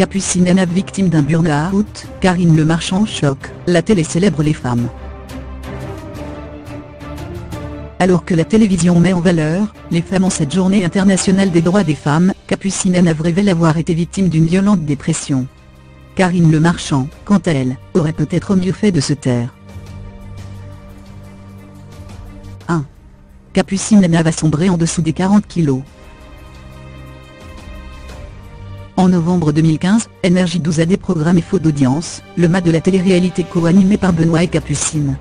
Capucine victime d'un burn-out, Karine Le Marchand choc, la télé célèbre les femmes. Alors que la télévision met en valeur les femmes en cette journée internationale des droits des femmes, Capucine révèle avoir été victime d'une violente dépression. Karine Le Marchand, quant à elle, aurait peut-être mieux fait de se taire. 1. Capucine Nana va sombrer en dessous des 40 kilos. En novembre 2015, NRJ12 a déprogrammé Faux d'audience, le mât de la télé-réalité co-animé par Benoît et Capucine.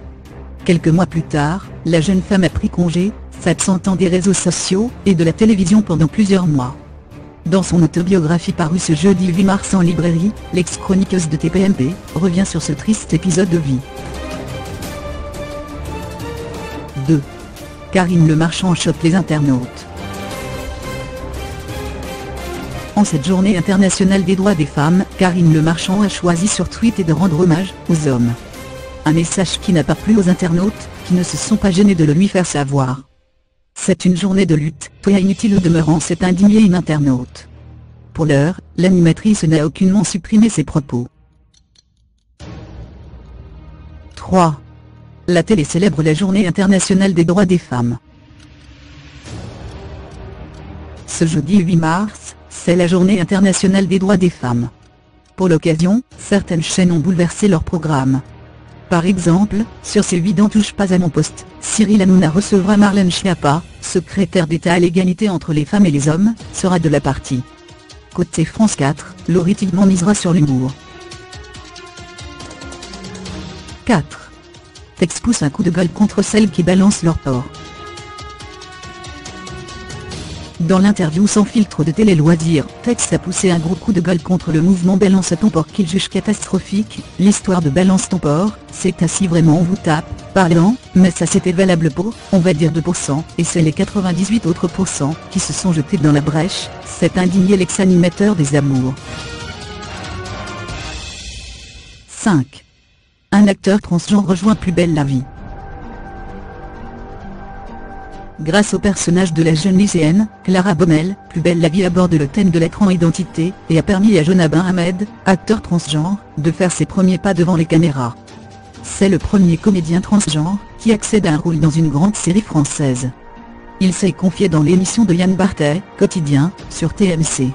Quelques mois plus tard, la jeune femme a pris congé, s'absentant des réseaux sociaux et de la télévision pendant plusieurs mois. Dans son autobiographie parue ce jeudi 8 mars en librairie, l'ex-chroniqueuse de TPMP revient sur ce triste épisode de vie. 2. Karine Le Marchand chope les internautes. Cette journée internationale des droits des femmes, Karine Le Marchand a choisi sur Twitter de rendre hommage aux hommes. Un message qui n'a pas plu aux internautes, qui ne se sont pas gênés de le lui faire savoir. C'est une journée de lutte, toi inutile au demeurant s'est indigné une internaute. Pour l'heure, l'animatrice n'a aucunement supprimé ses propos. 3. La télé célèbre la journée internationale des droits des femmes. Ce jeudi 8 mars, la journée internationale des droits des femmes. Pour l'occasion, certaines chaînes ont bouleversé leur programme. Par exemple, sur ces ne touche pas à mon poste, Cyril Hanouna recevra Marlène Schiappa, secrétaire d'État à l'égalité entre les femmes et les hommes, sera de la partie. Côté France 4, Laurie misera sur l'humour. 4. Tex pousse un coup de gueule contre celles qui balancent leur porc. Dans l'interview sans filtre de Télé Loisirs, Tex a poussé un gros coup de gueule contre le mouvement Balance ton port qu'il juge catastrophique. L'histoire de Balance ton port, c'est assis vraiment on vous tape, parlant, mais ça c'était valable pour, on va dire 2%, et c'est les 98 autres pourcents qui se sont jetés dans la brèche, c'est indigné l'ex-animateur des amours. 5. Un acteur transgenre rejoint Plus belle la vie. Grâce au personnage de la jeune lycéenne, Clara Bommel, Plus belle la vie aborde le thème de la identité et a permis à Jonabin Ahmed, acteur transgenre, de faire ses premiers pas devant les caméras. C'est le premier comédien transgenre qui accède à un rôle dans une grande série française. Il s'est confié dans l'émission de Yann Barthès, Quotidien, sur TMC.